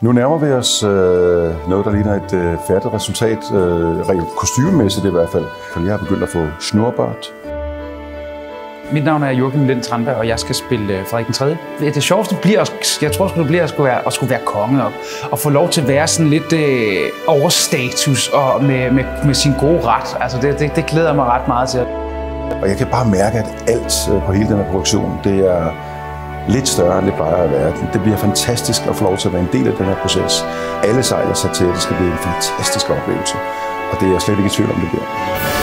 Nu nærmer vi os øh, noget, der ligner et øh, færdigt resultat, øh, rent kostymemæssigt i hvert fald. For jeg har begyndt at få snorbart. Mit navn er Joachim Lind Tranberg, og jeg skal spille øh, Frederik den 3. Det sjoveste bliver, jeg tror, det bliver at skulle være, at skulle være konge og, og få lov til at være sådan lidt øh, overstatus og med, med, med sin gode ret. Altså det, det, det glæder mig ret meget til. Og jeg kan bare mærke, at alt øh, på hele den her produktion, det er lidt større, end det plejer at være. Det bliver fantastisk at få lov til at være en del af den her proces. Alle sejler sig til, at det skal blive en fantastisk oplevelse. Og det er jeg slet ikke i tvivl om, det bliver.